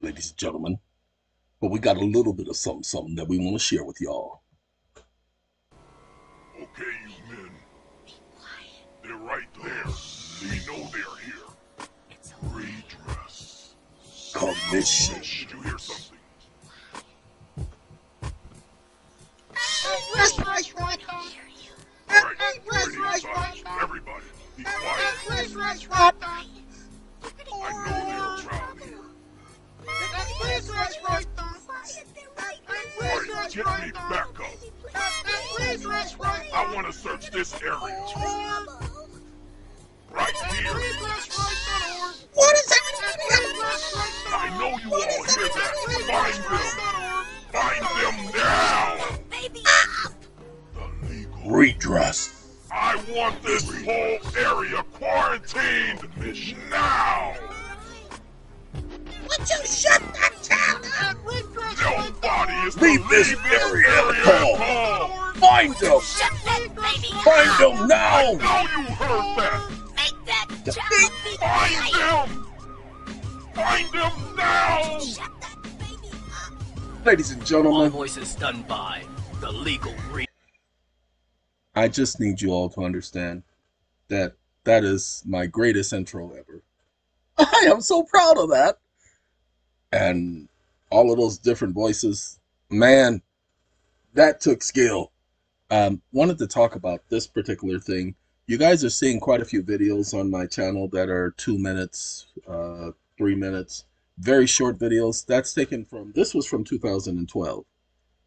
ladies and gentlemen. But we got a little bit of something, something that we want to share with y'all. Okay, you men. They're right there. We know they're here. Redress. Commission. Did you hear something? Rush, rush, rush, Right. Everybody inside. Everybody. Be quiet. rush, rush, rush, I know they're around here. Rush, Get me back up. I want to search this area. Right here. What is happening? I know you all hear that. Find them. Find them now. The legal. Redress. I want this whole area quarantined now. Would you shut that town up? Nobody is Leave this leave area area at at all. all. Find them. Shut that baby Find up! them I now. know you heard that. Make that child be Find quiet! them. Find them now. Shut that baby up! Ladies and gentlemen... All gentlemen, voices done by the legal re- I just need you all to understand that that is my greatest intro ever. I am so proud of that. And all of those different voices, man, that took skill. Um, wanted to talk about this particular thing. You guys are seeing quite a few videos on my channel that are two minutes, uh, three minutes, very short videos. That's taken from, this was from 2012.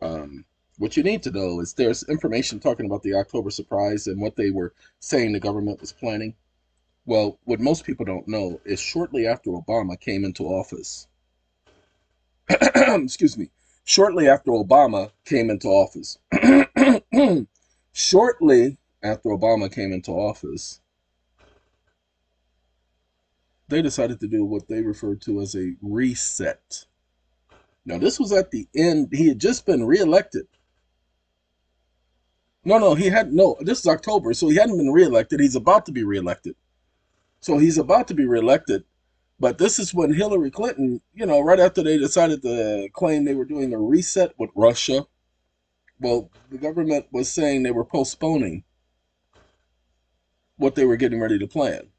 Um, what you need to know is there's information talking about the October surprise and what they were saying the government was planning. Well, what most people don't know is shortly after Obama came into office, excuse me, shortly after Obama came into office, shortly after Obama came into office, they decided to do what they referred to as a reset. Now, this was at the end. He had just been reelected. No, no, he had no. This is October, so he hadn't been reelected. He's about to be reelected. So he's about to be reelected. But this is when Hillary Clinton, you know, right after they decided to claim they were doing a reset with Russia, well, the government was saying they were postponing what they were getting ready to plan.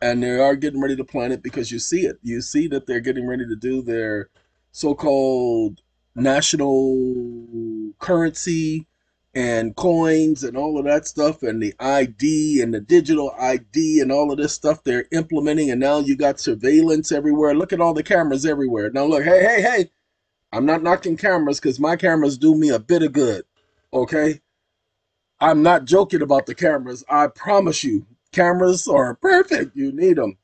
And they are getting ready to plan it because you see it. You see that they're getting ready to do their so called national currency and coins and all of that stuff and the ID and the digital ID and all of this stuff they're implementing and now you got surveillance everywhere. Look at all the cameras everywhere. Now look, hey, hey, hey. I'm not knocking cameras cuz my cameras do me a bit of good. Okay? I'm not joking about the cameras. I promise you. Cameras are perfect. You need them.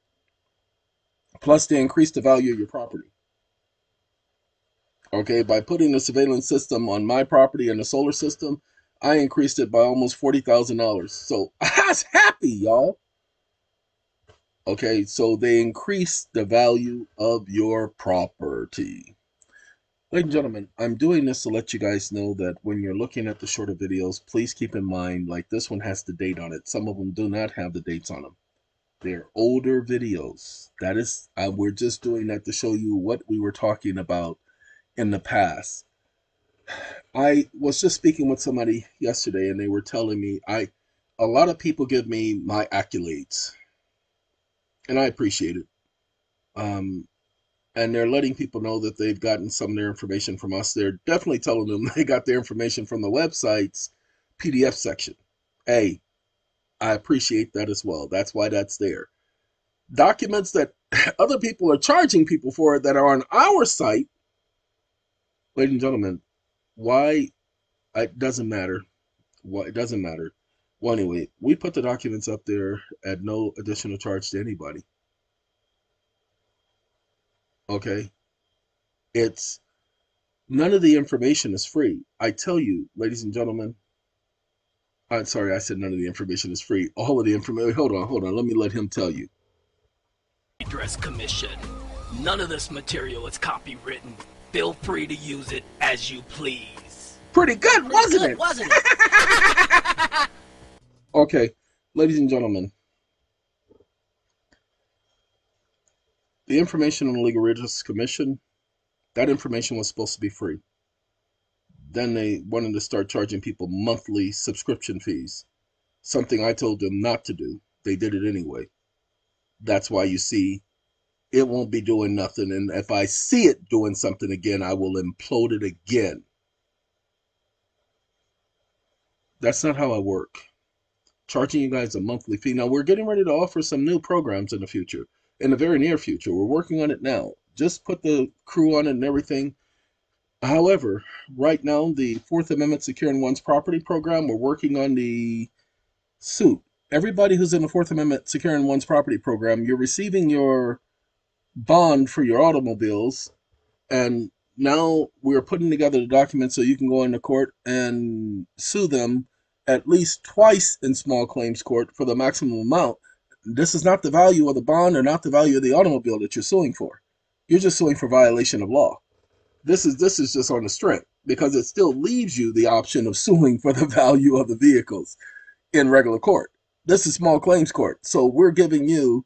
Plus they increase the value of your property. Okay, by putting the surveillance system on my property and the solar system, I increased it by almost forty thousand dollars. So I was happy, y'all. Okay, so they increased the value of your property. Ladies and gentlemen, I'm doing this to let you guys know that when you're looking at the shorter videos, please keep in mind, like this one has the date on it. Some of them do not have the dates on them. They're older videos. That is, uh, we're just doing that to show you what we were talking about in the past. I was just speaking with somebody yesterday and they were telling me I a lot of people give me my accolades and I appreciate it. Um and they're letting people know that they've gotten some of their information from us. They're definitely telling them they got their information from the website's PDF section. Hey, I appreciate that as well. That's why that's there. Documents that other people are charging people for that are on our site ladies and gentlemen, why it doesn't matter. Why it doesn't matter. Well, anyway, we put the documents up there at no additional charge to anybody. Okay, it's none of the information is free. I tell you, ladies and gentlemen. I'm sorry, I said none of the information is free. All of the information. Hold on, hold on. Let me let him tell you. Redress Commission. None of this material is copywritten. Feel free to use it as you please. Pretty good, wasn't Good, it? wasn't it? Okay, ladies and gentlemen, the information on the Legal Redress Commission, that information was supposed to be free. Then they wanted to start charging people monthly subscription fees, something I told them not to do. They did it anyway. That's why you see it won't be doing nothing. And if I see it doing something again, I will implode it again. That's not how I work. Charging you guys a monthly fee. Now, we're getting ready to offer some new programs in the future, in the very near future. We're working on it now. Just put the crew on it and everything. However, right now, the Fourth Amendment Securing One's Property program, we're working on the suit. Everybody who's in the Fourth Amendment Securing One's Property program, you're receiving your bond for your automobiles, and now we're putting together the documents so you can go into court and sue them at least twice in small claims court for the maximum amount. This is not the value of the bond or not the value of the automobile that you're suing for. You're just suing for violation of law. This is this is just on the strength because it still leaves you the option of suing for the value of the vehicles in regular court. This is small claims court. So we're giving you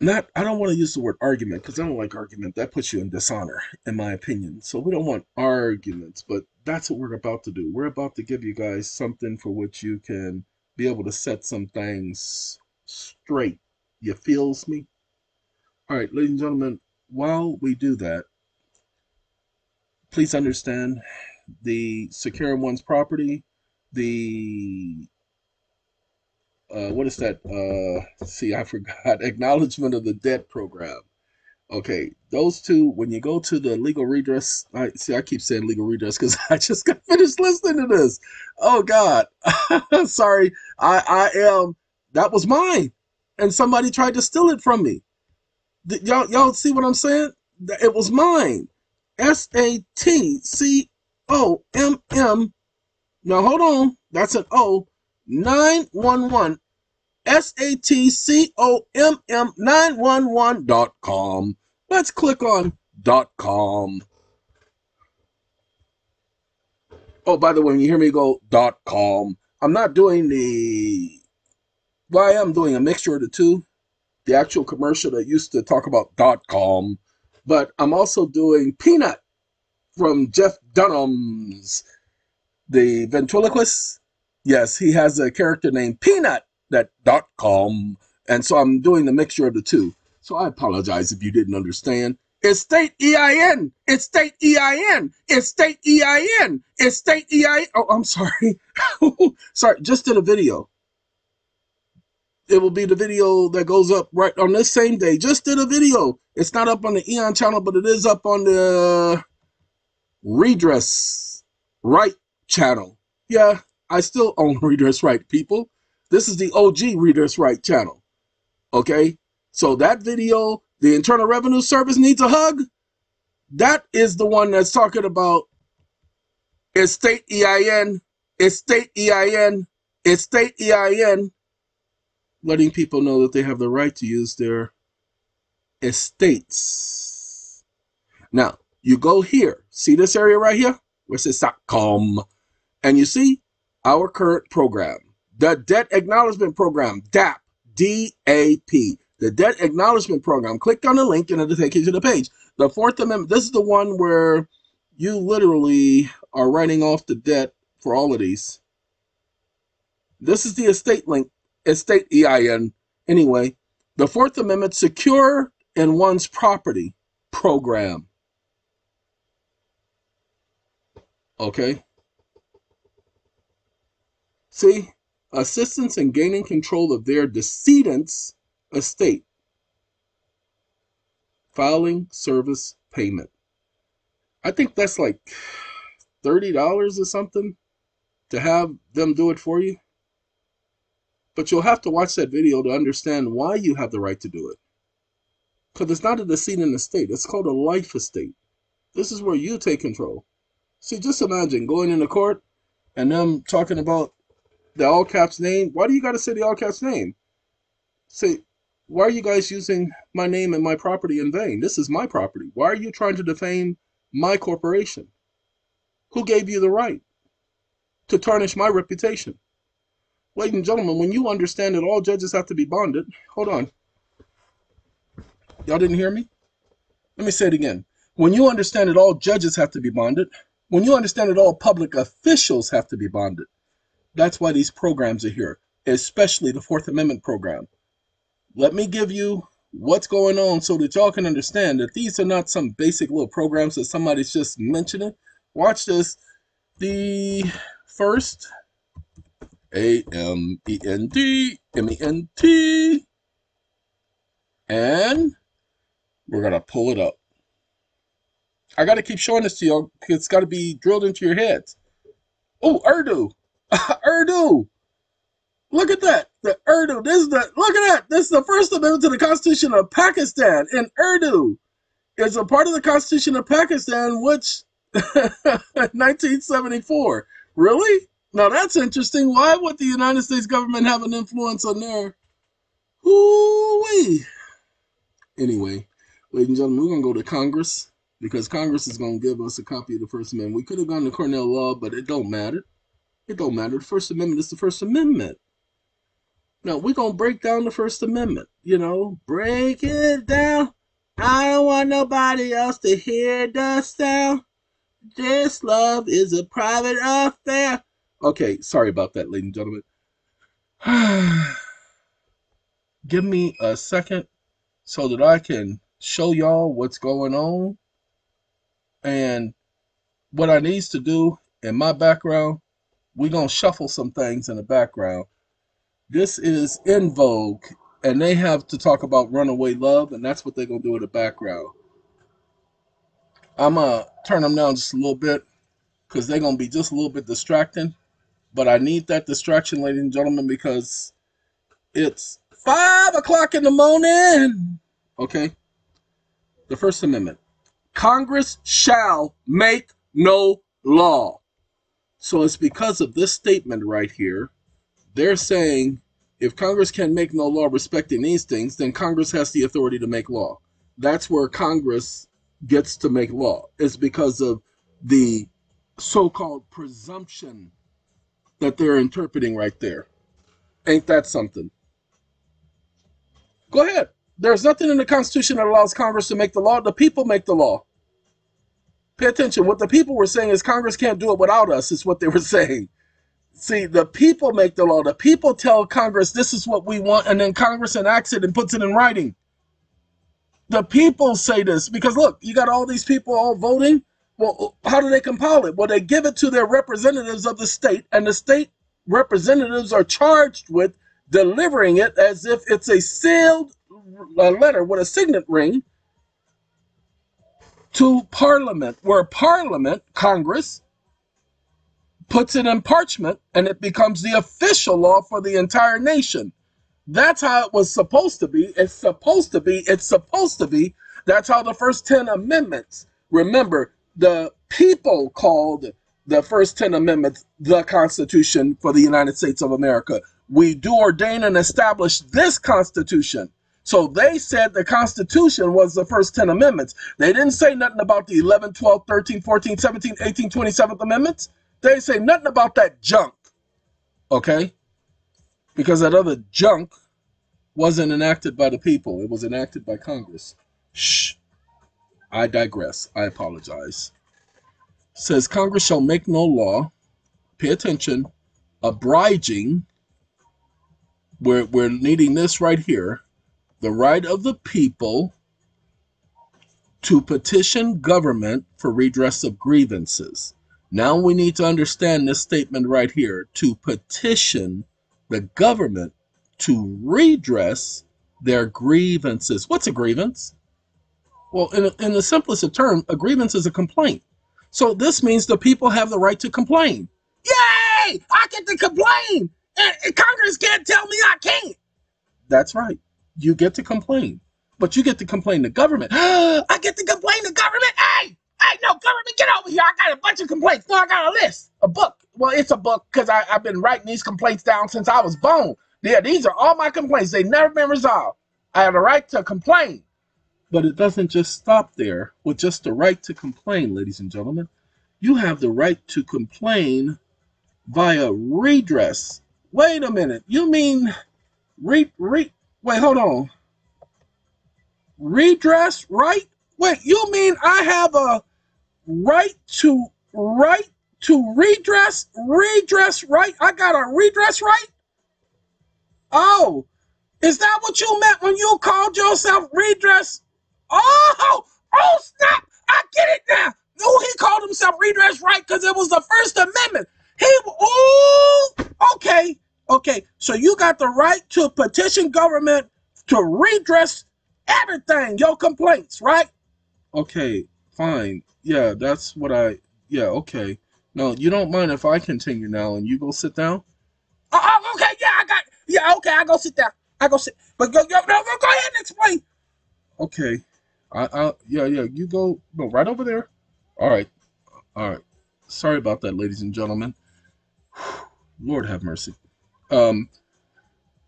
not I don't want to use the word argument because I don't like argument. That puts you in dishonor, in my opinion. So we don't want arguments, but that's what we're about to do. We're about to give you guys something for which you can be able to set some things straight. You feels me? All right, ladies and gentlemen, while we do that, please understand the securing one's property, the uh, what is that? Uh, see, I forgot. Acknowledgement of the debt program. Okay, those two. When you go to the legal redress, I see. I keep saying legal redress because I just got finished listening to this. Oh God, sorry. I I am. That was mine, and somebody tried to steal it from me. Y'all y'all see what I'm saying? It was mine. S A T C O M M. Now hold on. That's an O. 911 S A T C O M M 911 dot com. Let's click on dot com. Oh, by the way, when you hear me go dot com, I'm not doing the. Well, I am doing a mixture of the two. The actual commercial that used to talk about dot com, but I'm also doing Peanut from Jeff Dunham's The Ventriloquist Yes, he has a character named Peanut that dot com, and so I'm doing the mixture of the two. So I apologize if you didn't understand. It's state EIN. It's state EIN. It's state EIN. It's state EIN. Oh, I'm sorry. sorry, just did a video. It will be the video that goes up right on this same day. Just did a video. It's not up on the Eeon channel, but it is up on the Redress Right channel. Yeah, I still own Redress Right, people. This is the OG Redress Right channel. Okay? So that video, the Internal Revenue Service needs a hug. That is the one that's talking about estate EIN, estate EIN, estate EIN, letting people know that they have the right to use their estates. Now, you go here. See this area right here? Where it says .com. And you see our current program, the Debt Acknowledgement Program, DAP, D-A-P, the Debt Acknowledgement Program. Click on the link and it'll take you to the page. The Fourth Amendment, this is the one where you literally are writing off the debt for all of these. This is the estate link, estate EIN. Anyway, the Fourth Amendment Secure in One's Property Program. Okay. See, assistance in gaining control of their decedent's estate. Filing service payment. I think that's like $30 or something to have them do it for you. But you'll have to watch that video to understand why you have the right to do it. Because it's not a decedent estate, it's called a life estate. This is where you take control. See, just imagine going into court and them talking about the all caps name. Why do you got to say the all caps name? Say, why are you guys using my name and my property in vain? This is my property. Why are you trying to defame my corporation? Who gave you the right to tarnish my reputation? Ladies and gentlemen, when you understand that all judges have to be bonded, hold on. Y'all didn't hear me? Let me say it again. When you understand that all judges have to be bonded, when you understand that all public officials have to be bonded, that's why these programs are here, especially the Fourth Amendment program. Let me give you what's going on so that y'all can understand that these are not some basic little programs that somebody's just mentioning. Watch this. The first A M E N D M E N T and we're gonna pull it up. I gotta keep showing this to y'all because it's gotta be drilled into your heads. Oh, Urdu. Urdu. Look at that. The Urdu. This is the look at that. This is the first amendment to the Constitution of Pakistan in Urdu. It's a part of the Constitution of Pakistan, which 1974. Really? Now that's interesting. Why would the United States government have an influence on there? Ooh-wee. Anyway, ladies and gentlemen, we're gonna go to Congress because Congress is gonna give us a copy of the First Amendment. We could have gone to Cornell Law, but it don't matter. It don't matter. The First Amendment is the First Amendment. Now we're gonna break down the First Amendment. You know, break it down. I don't want nobody else to hear the sound. This love is a private affair. Okay, sorry about that, ladies and gentlemen. Give me a second so that I can show y'all what's going on and what I needs to do in my background. We're gonna shuffle some things in the background. This is En Vogue, and they have to talk about runaway love, and that's what they're gonna do in the background. I'm gonna turn them down just a little bit because they're gonna be just a little bit distracting. But I need that distraction, ladies and gentlemen, because it's five o'clock in the morning. Okay. The First Amendment. Congress shall make no law. So it's because of this statement right here. They're saying if Congress can make no law respecting these things, then Congress has the authority to make law. That's where Congress gets to make law. It's because of the so called presumption that they're interpreting right there. Ain't that something? Go ahead. There's nothing in the Constitution that allows Congress to make the law. The people make the law. Pay attention. What the people were saying is Congress can't do it without us, is what they were saying. See, the people make the law. The people tell Congress this is what we want, and then Congress enacts it and puts it in writing. The people say this because look, you got all these people all voting. Well, how do they compile it? Well, they give it to their representatives of the state, and the state representatives are charged with delivering it as if it's a sealed uh, letter with a signet ring to Parliament, where Parliament, Congress, puts it in parchment and it becomes the official law for the entire nation. That's how it was supposed to be. It's supposed to be. It's supposed to be. That's how the first 10 amendments. Remember, the people called the first 10 amendments the Constitution for the United States of America. We do ordain and establish this Constitution. So they said the Constitution was the first 10 amendments. They didn't say nothing about the 11, 12, 13, 14, 17, 18, 27th amendments. They say nothing about that junk. Okay? Because that other junk wasn't enacted by the people, it was enacted by Congress. Shh. I digress. I apologize. Says Congress shall make no law, pay attention, obliging, we're, we're needing this right here, the right of the people to petition government for redress of grievances. Now we need to understand this statement right here to petition the government to redress their grievances. What's a grievance? Well, in, in the simplest of terms, a grievance is a complaint. So this means the people have the right to complain. Yay! I get to complain! And, Congress can't tell me I can't. That's right. You get to complain. But you get to complain to government. I get to complain to government? Hey! Hey, no, government, get over here. I got a bunch of complaints. No, I got a list. A book. Well, it's a book because I've been writing these complaints down since I was born. Yeah, these are all my complaints. They've never been resolved. I have the right to complain. But it doesn't just stop there with just the right to complain, ladies and gentlemen. You have the right to complain via redress. Wait a minute. You mean re re wait, hold on. redress right? Wait, you mean I have a right to right to redress redress right? I got a redress right? Oh, is that what you meant when you called yourself redress? Oh, oh snap! I get it now. No, he called himself redress right because it was the First Amendment. He oh okay okay. So you got the right to petition government to redress everything your complaints, right? Okay, fine. Yeah, that's what I. Yeah, okay. No, you don't mind if I continue now and you go sit down. Oh, oh, okay. Yeah, I got. Yeah, okay. I go sit down. I go sit. But go, go, no, go, go ahead and explain. Okay. I, I, yeah, yeah. You go, go right over there. All right, all right. Sorry about that, ladies and gentlemen. Lord have mercy. Um,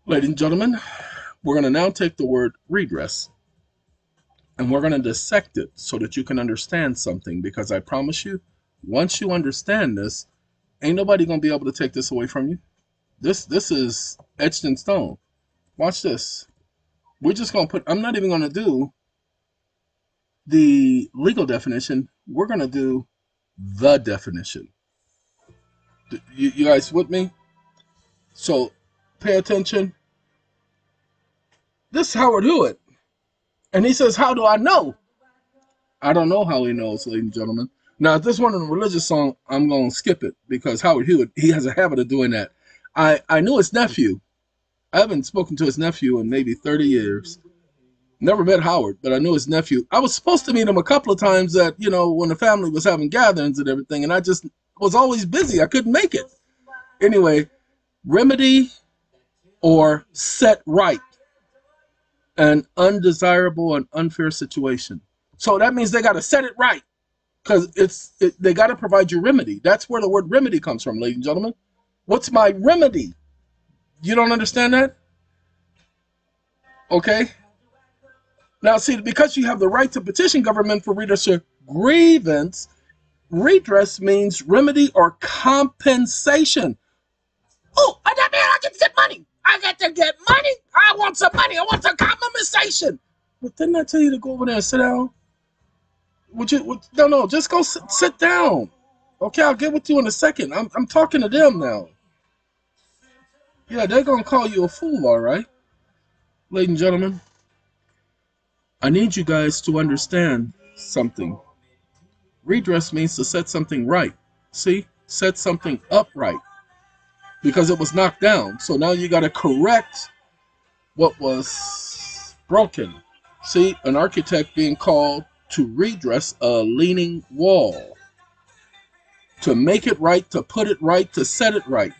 ladies and gentlemen, we're going to now take the word redress and we're going to dissect it so that you can understand something because I promise you, once you understand this, ain't nobody going to be able to take this away from you. This this is etched in stone. Watch this. We're just going to put I'm not even going to do the legal definition. We're going to do the definition. You, you guys with me? So pay attention. This is Howard Hewitt. And he says, How do I know? I don't know how he knows, ladies and gentlemen. Now, if this one in a religious song, I'm going to skip it because Howard Hewitt, he has a habit of doing that. I, I knew his nephew. I haven't spoken to his nephew in maybe 30 years. Never met Howard, but I knew his nephew. I was supposed to meet him a couple of times that, you know, when the family was having gatherings and everything, and I just was always busy. I couldn't make it. Anyway, remedy or set right an undesirable and unfair situation. So that means they got to set it right because it's it, they got to provide you remedy. That's where the word remedy comes from, ladies and gentlemen. What's my remedy? You don't understand that? Okay. Now, see, because you have the right to petition government for redress grievance, redress means remedy or compensation. Oh, I got man, I get money. I got to get money. I want some money. I want some compensation. But didn't I tell you to go over there and sit down? Would you? Would, no, no, just go sit, sit down. Okay, I'll get with you in a second. I'm, I'm talking to them now. Yeah, they're gonna call you a fool, all right, ladies and gentlemen. I need you guys to understand something. Redress means to set something right. See, set something upright because it was knocked down. So now you got to correct what was broken. See, an architect being called to redress a leaning wall, to make it right, to put it right, to set it right,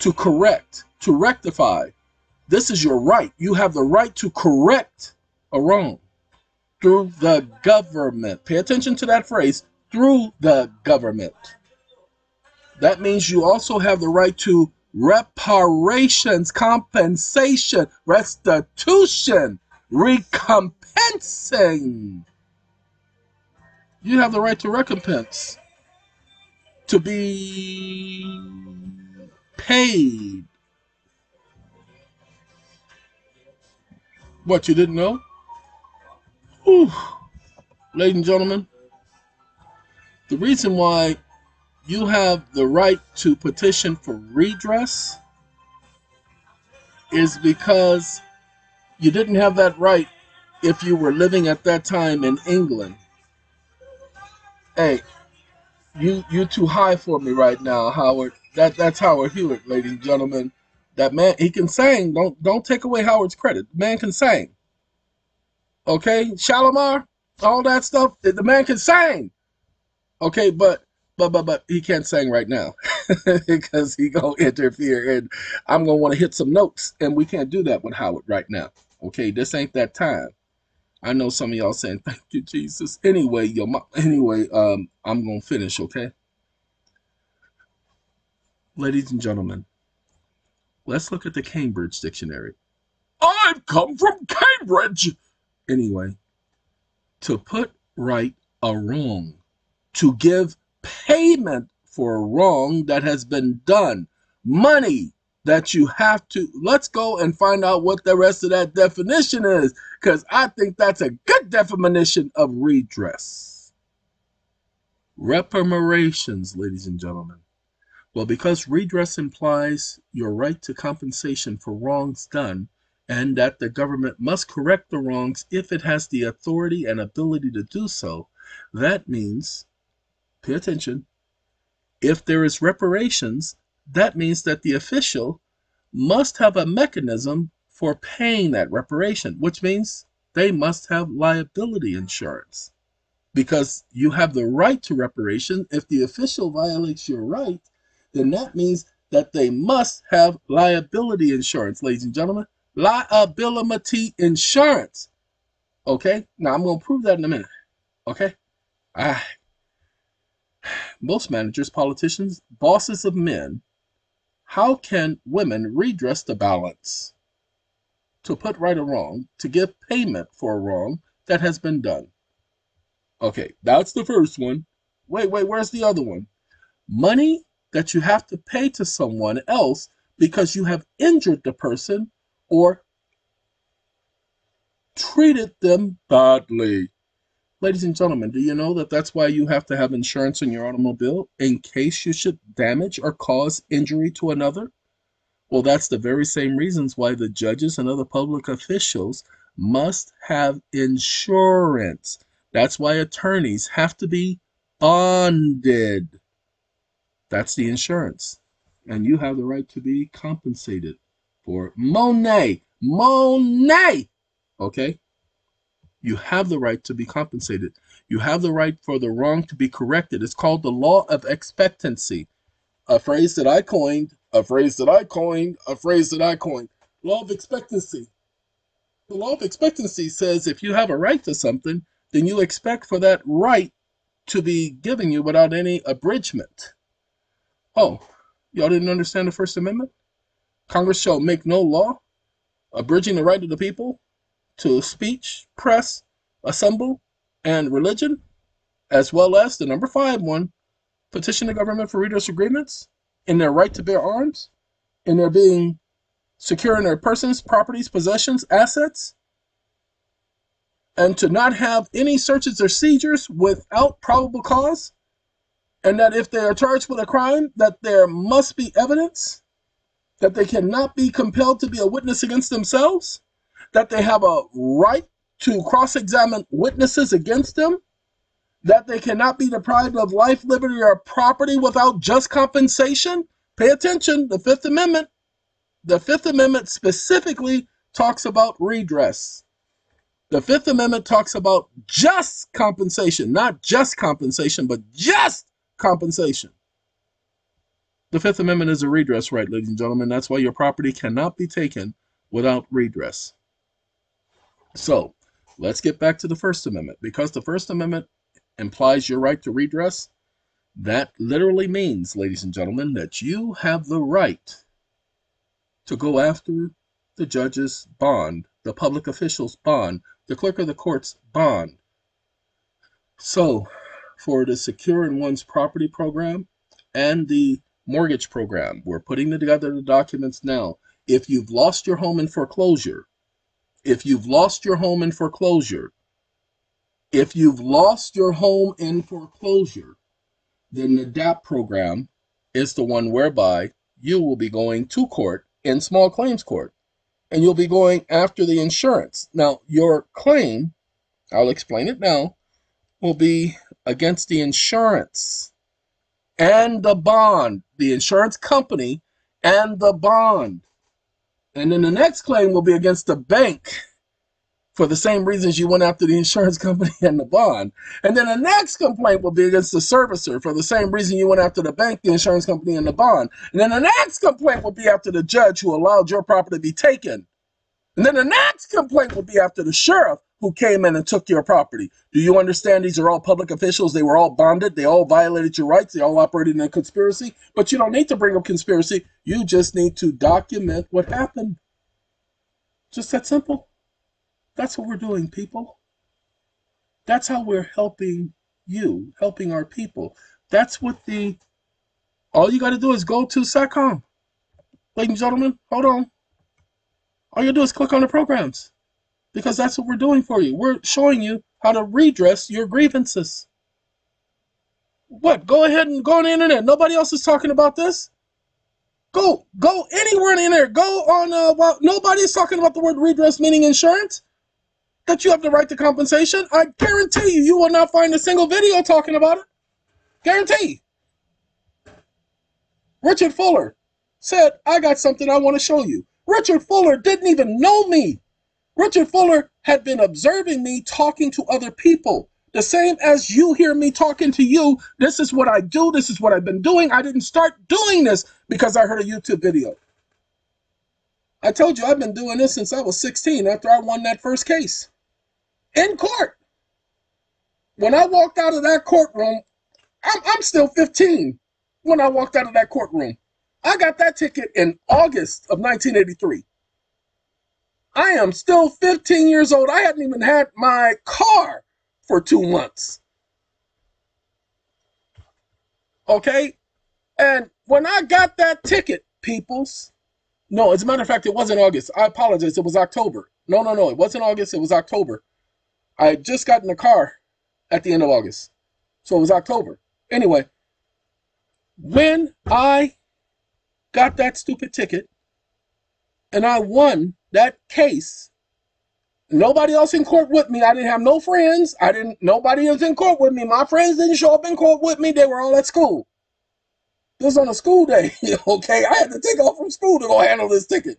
to correct, to rectify. This is your right. You have the right to correct a wrong through the government. Pay attention to that phrase through the government. That means you also have the right to reparations, compensation, restitution, recompensing. You have the right to recompense, to be paid. What, you didn't know? Whew. Ladies and gentlemen, the reason why you have the right to petition for redress is because you didn't have that right if you were living at that time in England. Hey, you you too high for me right now, Howard. That that's Howard Hewitt, ladies and gentlemen. That man, he can sing. Don't don't take away Howard's credit. The man can sing. Okay, Shalamar, all that stuff. The man can sing. Okay, but but but but he can't sing right now because he gonna interfere and I'm gonna want to hit some notes and we can't do that with Howard right now. Okay, this ain't that time. I know some of y'all saying thank you Jesus. Anyway, your anyway, um, I'm gonna finish. Okay, ladies and gentlemen, let's look at the Cambridge Dictionary. I've come from Cambridge. Anyway, to put right a wrong, to give payment for a wrong that has been done. Money, that you have to let's go and find out what the rest of that definition is because i think that's a good definition of redress reparations ladies and gentlemen well because redress implies your right to compensation for wrongs done and that the government must correct the wrongs if it has the authority and ability to do so that means pay attention if there is reparations that means that the official must have a mechanism for paying that reparation, which means they must have liability insurance because you have the right to reparation. If the official violates your right, then that means that they must have liability insurance, ladies and gentlemen. Liability insurance. Okay, now I'm going to prove that in a minute. Okay, ah. Most managers, politicians, bosses of men how can women redress the balance? To put right a wrong, to give payment for a wrong that has been done. Okay, that's the first one. Wait, wait, where's the other one? Money that you have to pay to someone else because you have injured the person or treated them badly. Ladies and gentlemen, do you know that that's why you have to have insurance in your automobile in case you should damage or cause injury to another? Well, that's the very same reasons why the judges and other public officials must have insurance. That's why attorneys have to be bonded. That's the insurance. And you have the right to be compensated for Monet. Monet! Okay? You have the right to be compensated. You have the right for the wrong to be corrected. It's called the law of expectancy. A phrase that I coined, a phrase that I coined, a phrase that I coined. Law of expectancy. The law of expectancy says if you have a right to something, then you expect for that right to be given you without any abridgment. Oh, y'all didn't understand the First Amendment? Congress shall make no law abridging the right of the people to speech, press, assemble, and religion, as well as the number five one, petition the government for redress agreements in their right to bear arms, in their being secure in their persons, properties, possessions, assets, and to not have any searches or seizures without probable cause, and that if they are charged with a crime, that there must be evidence, that they cannot be compelled to be a witness against themselves, that they have a right to cross examine witnesses against them, that they cannot be deprived of life, liberty, or property without just compensation. Pay attention, the Fifth Amendment. The Fifth Amendment specifically talks about redress. The Fifth Amendment talks about just compensation, not just compensation, but just compensation. The Fifth Amendment is a redress right, ladies and gentlemen. That's why your property cannot be taken without redress. So let's get back to the First Amendment. Because the First Amendment implies your right to redress, that literally means, ladies and gentlemen, that you have the right to go after the judge's bond, the public official's bond, the clerk of the court's bond. So, for the Secure in One's Property program and the mortgage program, we're putting together the documents now. If you've lost your home in foreclosure, if you've lost your home in foreclosure, if you've lost your home in foreclosure, then the DAP program is the one whereby you will be going to court in small claims court and you'll be going after the insurance. Now, your claim, I'll explain it now, will be against the insurance and the bond, the insurance company and the bond. And then the next claim will be against the bank for the same reasons you went after the insurance company and the bond. And then the next complaint will be against the servicer for the same reason you went after the bank, the insurance company, and the bond. And then the next complaint will be after the judge who allowed your property to be taken. And then the next complaint will be after the sheriff who came in and took your property. Do you understand these are all public officials? They were all bonded. They all violated your rights. They all operated in a conspiracy. But you don't need to bring up conspiracy. You just need to document what happened. Just that simple. That's what we're doing, people. That's how we're helping you, helping our people. That's what the, all you got to do is go to SATCOMM. Ladies and gentlemen, hold on. All you do is click on the programs because that's what we're doing for you. We're showing you how to redress your grievances. What? Go ahead and go on the internet. Nobody else is talking about this. Go, go anywhere in the internet. Go on. Uh, well, nobody's talking about the word redress, meaning insurance. That you have the right to compensation. I guarantee you, you will not find a single video talking about it. Guarantee. Richard Fuller said, "I got something I want to show you." Richard Fuller didn't even know me. Richard Fuller had been observing me talking to other people. The same as you hear me talking to you. This is what I do. This is what I've been doing. I didn't start doing this because I heard a YouTube video. I told you I've been doing this since I was 16 after I won that first case in court. When I walked out of that courtroom, I'm, I'm still 15 when I walked out of that courtroom. I got that ticket in August of 1983. I am still 15 years old. I hadn't even had my car for two months. Okay? And when I got that ticket, peoples, no, as a matter of fact, it wasn't August. I apologize. It was October. No, no, no. It wasn't August. It was October. I had just got in the car at the end of August. So it was October. Anyway, when I got that stupid ticket and I won that case, nobody else in court with me. I didn't have no friends. I didn't, nobody was in court with me. My friends didn't show up in court with me. They were all at school. This was on a school day, okay? I had to take off from school to go handle this ticket.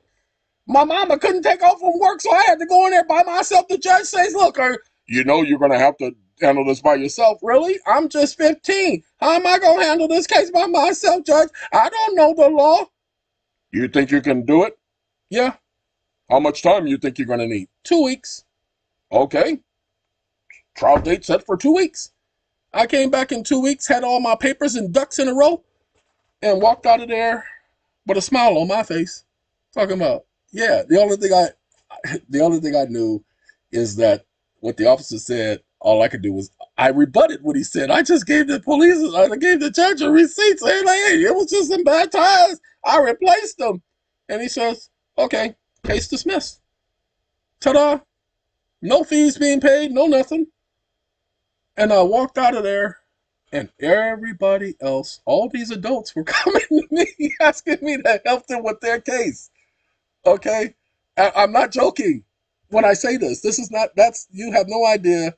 My mama couldn't take off from work, so I had to go in there by myself. The judge says, look, you know you're going to have to handle this by yourself. Really? I'm just 15. How am I going to handle this case by myself, judge? I don't know the law. You think you can do it? Yeah. How much time you think you're going to need? Two weeks. Okay. Trial date set for two weeks. I came back in two weeks, had all my papers and ducks in a row, and walked out of there with a smile on my face. Talking about, yeah, the only thing I the only thing I knew is that what the officer said, all I could do was I rebutted what he said. I just gave the police, I gave the judge a receipt saying, hey, it was just some bad times. I replaced them. And he says, okay, case dismissed. Ta-da! No fees being paid, no nothing. And I walked out of there, and everybody else, all these adults were coming to me, asking me to help them with their case. Okay? I, I'm not joking when I say this. This is not, that's, you have no idea.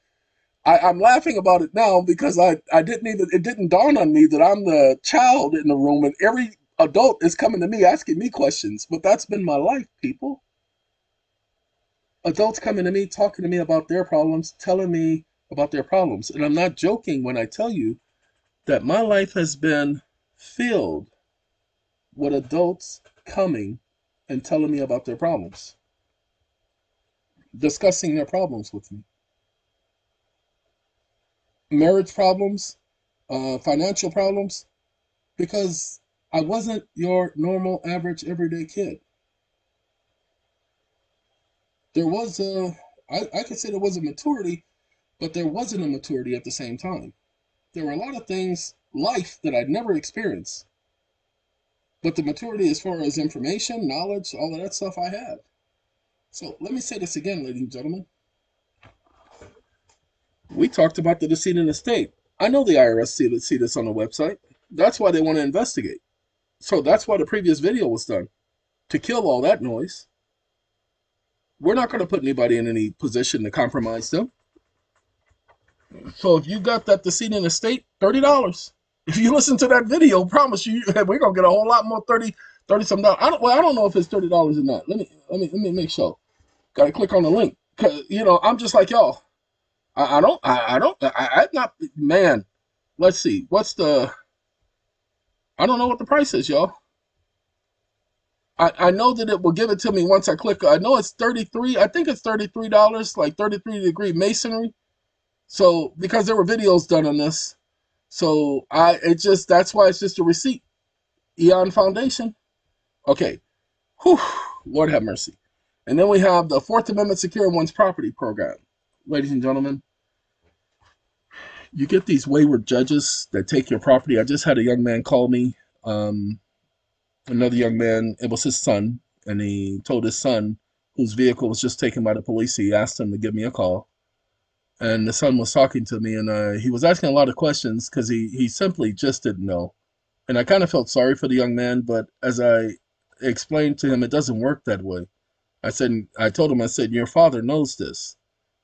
I, I'm laughing about it now because I, I didn't even, it didn't dawn on me that I'm the child in the room and every adult is coming to me asking me questions. But that's been my life, people. Adults coming to me, talking to me about their problems, telling me about their problems. And I'm not joking when I tell you that my life has been filled with adults coming and telling me about their problems, discussing their problems with me. Marriage problems, uh, financial problems, because I wasn't your normal, average, everyday kid. There was a, I, I could say there was a maturity, but there wasn't a maturity at the same time. There were a lot of things, life, that I'd never experienced. But the maturity as far as information, knowledge, all of that stuff I had. So let me say this again, ladies and gentlemen. We talked about the decedent estate. I know the IRS see, see this on the website. That's why they want to investigate. So that's why the previous video was done. To kill all that noise. We're not going to put anybody in any position to compromise them. So if you got that decedent estate, $30. If you listen to that video, promise you, we're going to get a whole lot more 30 30 some dollars. I don't, well, I don't know if it's $30 or not. Let me, let me, let me make sure. Got to click on the link. Cause, you know, I'm just like y'all. I, I don't, I, I don't, I, I'm not, man, let's see. What's the, I don't know what the price is, y'all. I, I know that it will give it to me once I click. I know it's 33. I think it's $33, like 33 degree masonry. So because there were videos done on this, so I it just that's why it's just a receipt. Eeon Foundation. Okay. Whew, Lord have mercy. And then we have the Fourth Amendment Secure One's Property Program. Ladies and gentlemen, you get these wayward judges that take your property. I just had a young man call me um, another young man, it was his son, and he told his son, whose vehicle was just taken by the police, he asked him to give me a call. And the son was talking to me, and uh, he was asking a lot of questions because he, he simply just didn't know. And I kind of felt sorry for the young man, but as I explained to him, it doesn't work that way. I said, I told him, I said, your father knows this.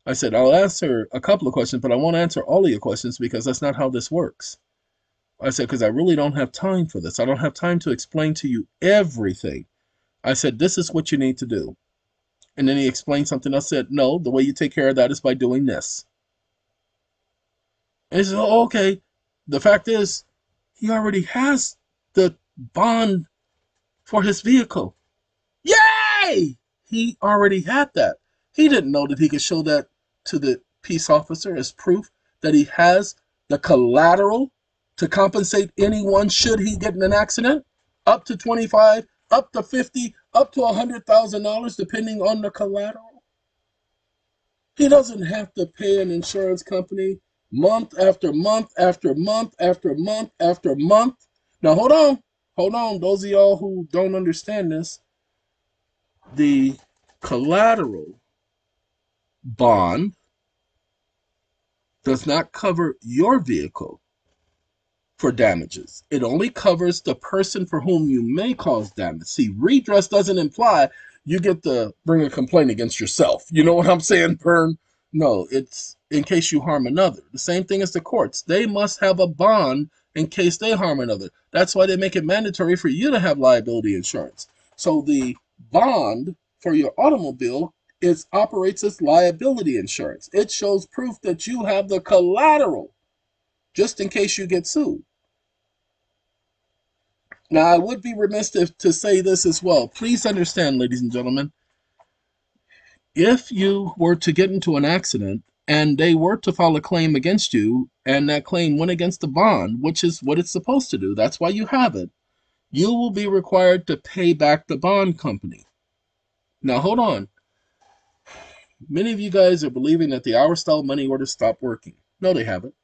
I said, I'll answer a couple of questions, but I won't answer all of your questions because that's not how this works. I said, because I really don't have time for this. I don't have time to explain to you everything. I said, this is what you need to do. And then he explained something. I said, no, the way you take care of that is by doing this. And he said, oh, okay. The fact is, he already has the bond for his vehicle. Yay! He already had that. He didn't know that he could show that to the peace officer as proof that he has the collateral to compensate anyone should he get in an accident? Up to 25 up to 50 up to a hundred thousand dollars depending on the collateral? He doesn't have to pay an insurance company month after month after month after month after month. Now hold on hold on. Those of y'all who don't understand this the collateral bond does not cover your vehicle for damages. It only covers the person for whom you may cause damage. See, redress doesn't imply you get to bring a complaint against yourself. You know what I'm saying, Pern? No, it's in case you harm another. The same thing as the courts. They must have a bond in case they harm another. That's why they make it mandatory for you to have liability insurance. So the bond for your automobile is operates as liability insurance. It shows proof that you have the collateral just in case you get sued. Now, I would be remiss if, to say this as well. Please understand, ladies and gentlemen, if you were to get into an accident and they were to file a claim against you, and that claim went against the bond, which is what it's supposed to do, that's why you have it, you will be required to pay back the bond company. Now, hold on. Many of you guys are believing that the our style money orders stopped working. No, they haven't.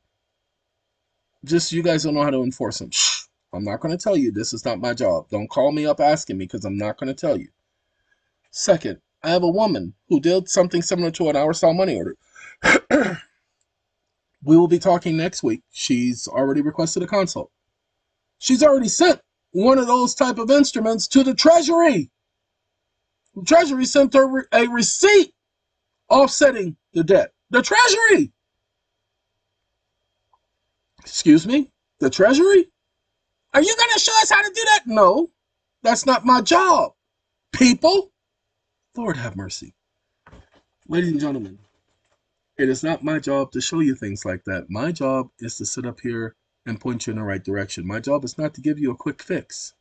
Just you guys don't know how to enforce them. Shh. I'm not going to tell you. This is not my job. Don't call me up asking me because I'm not going to tell you. Second, I have a woman who did something similar to an our style money order. we will be talking next week. She's already requested a consult. She's already sent one of those type of instruments to the Treasury. The Treasury sent her a receipt offsetting the debt. The Treasury. Excuse me? The Treasury? Are you going to show us how to do that? No, that's not my job. People, Lord have mercy. Ladies and gentlemen, it is not my job to show you things like that. My job is to sit up here and point you in the right direction. My job is not to give you a quick fix.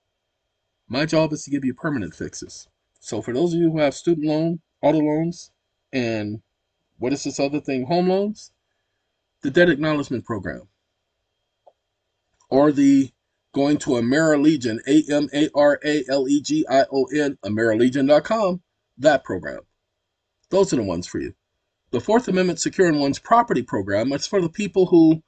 My job is to give you permanent fixes. So for those of you who have student loan, auto loans, and what is this other thing, home loans, the debt acknowledgement program or the going to AmaraLegion, A-M-A-R-A-L-E-G-I-O-N, AmaraLegion.com, that program. Those are the ones for you. The Fourth Amendment Securing One's Property program, it's for the people who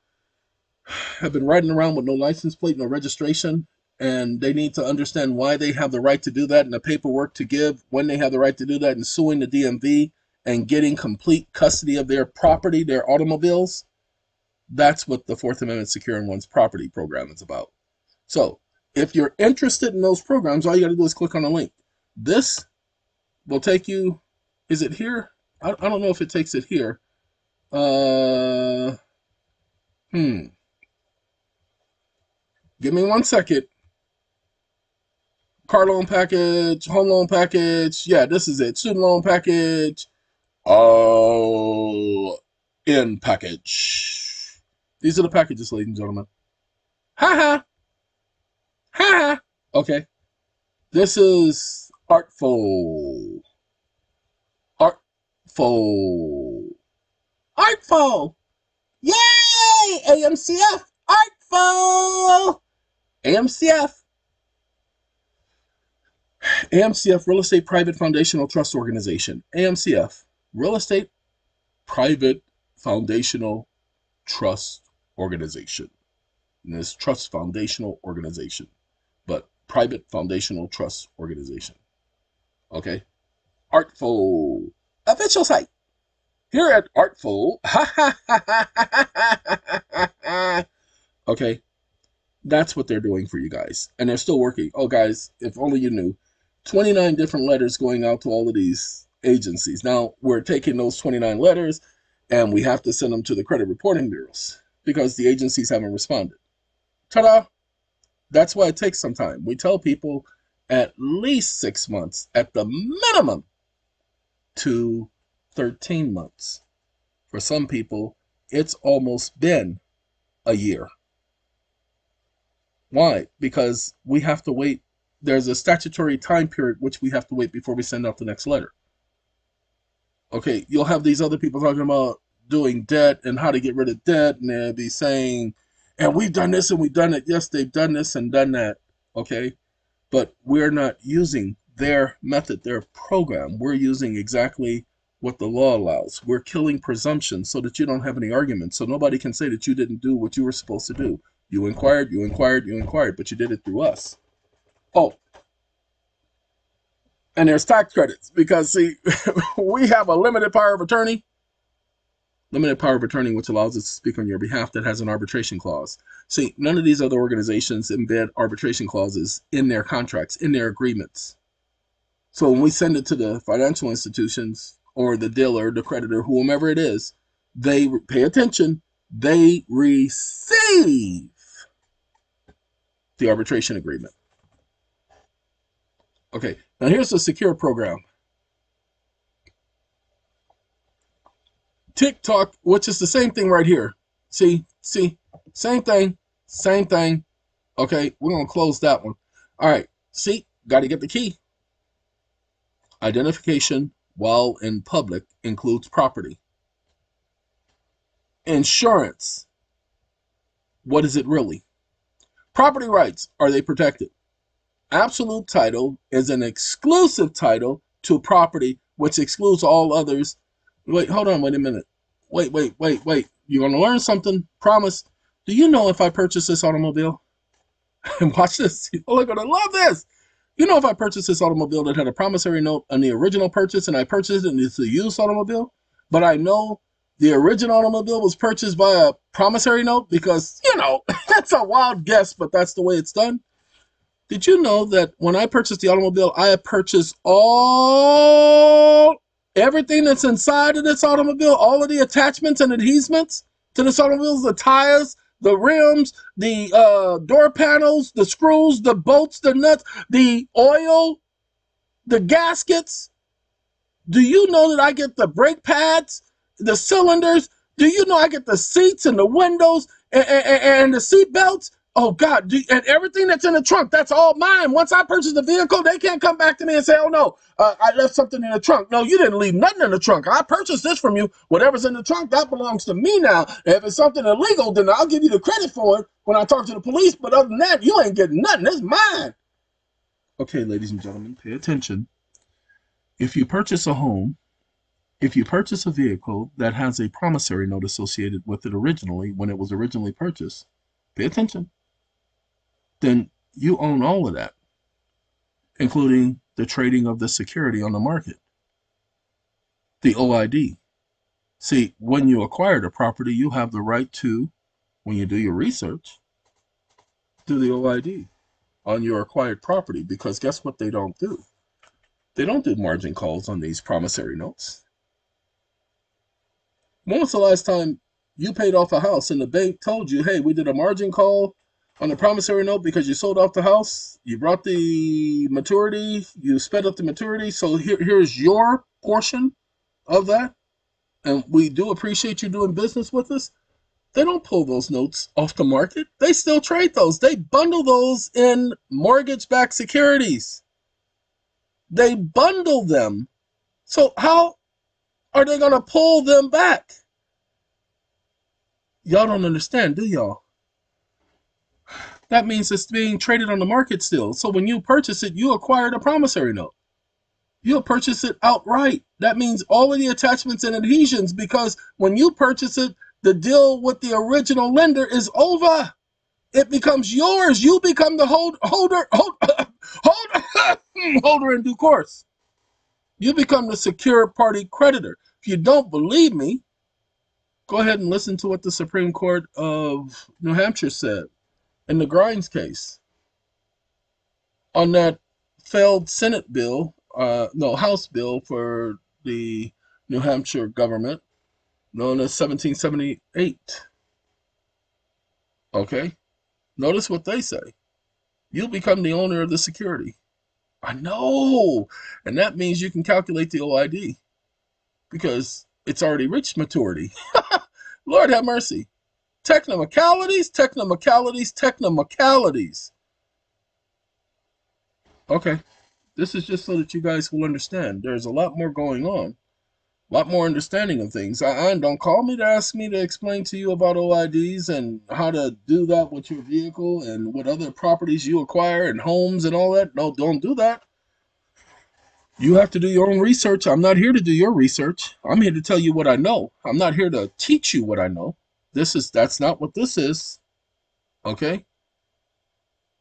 have been riding around with no license plate, no registration, and they need to understand why they have the right to do that and the paperwork to give when they have the right to do that and suing the DMV and getting complete custody of their property, their automobiles. That's what the Fourth Amendment Securing One's Property program is about. So, if you're interested in those programs, all you got to do is click on the link. This will take you, is it here? I, I don't know if it takes it here. Uh, hmm. Give me one second. Car loan package, home loan package. Yeah, this is it. Student loan package. All in package. These are the packages, ladies and gentlemen. Ha ha. Ha ha. Okay. This is artful. Artful. Artful. Yay! AMCF. Artful. AMCF. AMCF Real Estate Private Foundational Trust Organization. AMCF Real Estate Private Foundational Trust organization. And this trust foundational organization. But private foundational trust organization. Okay? Artful official site. Here at Artful, okay, that's what they're doing for you guys. And they're still working. Oh, guys, if only you knew 29 different letters going out to all of these agencies. Now, we're taking those 29 letters and we have to send them to the credit reporting bureaus because the agencies haven't responded. Ta da! That's why it takes some time. We tell people at least six months, at the minimum, to 13 months. For some people, it's almost been a year. Why? Because we have to wait. There's a statutory time period which we have to wait before we send out the next letter. Okay, you'll have these other people talking about doing debt and how to get rid of debt, and they'll be saying, and we've done this and we've done it. Yes, they've done this and done that. Okay, but we're not using their method, their program. We're using exactly what the law allows. We're killing presumptions so that you don't have any arguments. So nobody can say that you didn't do what you were supposed to do. You inquired, you inquired, you inquired, but you did it through us. Oh, and there's tax credits because, see, we have a limited power of attorney. Limited power of attorney, which allows us to speak on your behalf, that has an arbitration clause. See, none of these other organizations embed arbitration clauses in their contracts, in their agreements. So when we send it to the financial institutions or the dealer, the creditor, whomever it is, they pay attention. They receive the arbitration agreement. Okay, now here's the secure program. TikTok, which is the same thing right here. See, see, same thing, same thing. Okay, we're gonna close that one. All right, see, got to get the key. Identification while in public includes property. Insurance. What is it really? Property rights, are they protected? Absolute title is an exclusive title to property which excludes all others. Wait, hold on, wait a minute. Wait, wait, wait, wait. You're going to learn something. Promise. Do you know if I purchase this automobile? and watch this. Oh, You're going to love this. You know, if I purchased this automobile that had a promissory note on the original purchase and I purchased it and it's a used automobile, but I know the original automobile was purchased by a promissory note because, you know, that's a wild guess, but that's the way it's done. Did you know that when I purchased the automobile, I purchased all everything that's inside of this automobile, all of the attachments and adhesements to this automobile, the tires, the rims, the uh, door panels, the screws, the bolts, the nuts, the oil, the gaskets. Do you know that I get the brake pads, the cylinders? Do you know I get the seats and the windows and, and, and the seat belts? Oh God! Do, and everything that's in the trunk, that's all mine. Once I purchase the vehicle, they can't come back to me and say, "Oh no, uh, I left something in the trunk." No, you didn't leave nothing in the trunk. I purchased this from you. Whatever's in the trunk, that belongs to me now. If it's something illegal, then I'll give you the credit for it when I talk to the police. But other than that, you ain't getting nothing. It's mine. Okay, ladies and gentlemen, pay attention. If you purchase a home, if you purchase a vehicle that has a promissory note associated with it originally, when it was originally purchased, pay attention then you own all of that, including the trading of the security on the market, the OID. See, when you acquire the property, you have the right to, when you do your research, do the OID on your acquired property because guess what they don't do? They don't do margin calls on these promissory notes. When was the last time you paid off a house and the bank told you, hey, we did a margin call on the promissory note because you sold off the house, you brought the maturity, you sped up the maturity. So here, here's your portion of that. And we do appreciate you doing business with us. They don't pull those notes off the market. They still trade those. They bundle those in mortgage backed securities. They bundle them. So, how are they going to pull them back? Y'all don't understand, do y'all? That means it's being traded on the market still. So when you purchase it, you acquired a promissory note. You'll purchase it outright. That means all of the attachments and adhesions because when you purchase it, the deal with the original lender is over. it becomes yours. You become the hold, holder, hold, holder, holder in due course. You become the secure party creditor. If you don't believe me, go ahead and listen to what the Supreme Court of New Hampshire said in the Grimes case on that failed Senate bill, uh, no, House bill for the New Hampshire government known as 1778. Okay? Notice what they say. You'll become the owner of the security. I know. And that means you can calculate the OID because it's already reached maturity. Lord have mercy. Technicalities, technicalities, technicalities. Okay. This is just so that you guys will understand. There's a lot more going on a lot more understanding of things. I, don't call me to ask me to explain to you about OIDs and how to do that with your vehicle and what other properties you acquire and homes and all that. No, don't do that. You have to do your own research. I'm not here to do your research. I'm here to tell you what I know. I'm not here to teach you what I know. This is that's not what this is. Okay?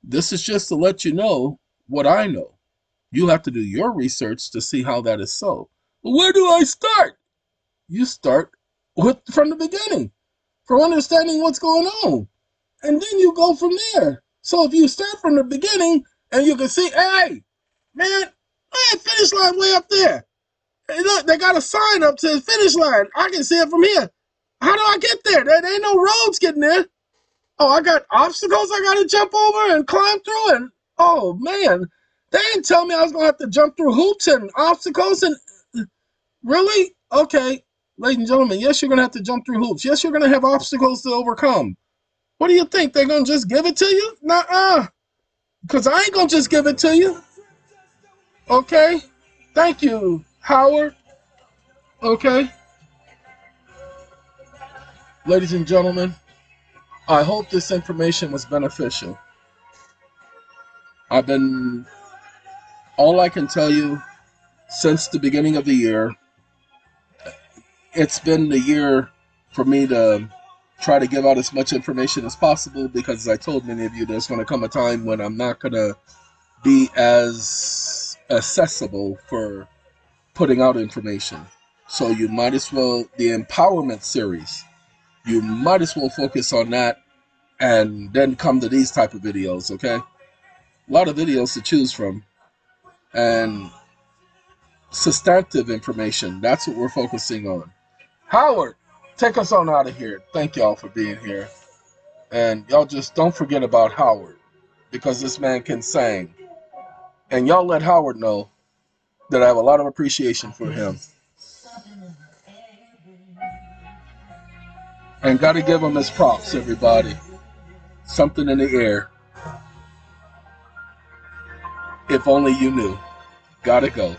This is just to let you know what I know. You have to do your research to see how that is so. Where do I start? You start with from the beginning, from understanding what's going on, and then you go from there. So if you start from the beginning and you can see, hey, man, hey, finish line way up there. Hey, look, they got a sign up to the finish line. I can see it from here. How do I get there? There, there ain't no roads getting there. Oh, I got obstacles I got to jump over and climb through, and oh man, they didn't tell me I was gonna have to jump through hoops and obstacles and Really? Okay. Ladies and gentlemen, yes, you're to have to jump through hoops. Yes, you're to have obstacles to overcome. What do you think? They're to just give it to you? Nah, uh. Because I ain't to just give it to you. Okay? Thank you, Howard. Okay? Ladies and gentlemen, I hope this information was beneficial. I've been, all I can tell you since the beginning of the year it's been the year for me to try to give out as much information as possible because, as I told many of you, there's going to come a time when I'm not going to be as accessible for putting out information. So you might as well, the empowerment series, you might as well focus on that and then come to these type of videos, okay? A lot of videos to choose from. And substantive information, that's what we're focusing on. Howard, take us on out of here. Thank y'all for being here. And y'all just don't forget about Howard because this man can sing. And y'all let Howard know that I have a lot of appreciation for him. And got to give him his props, everybody. Something in the air. If only you knew. Gotta go.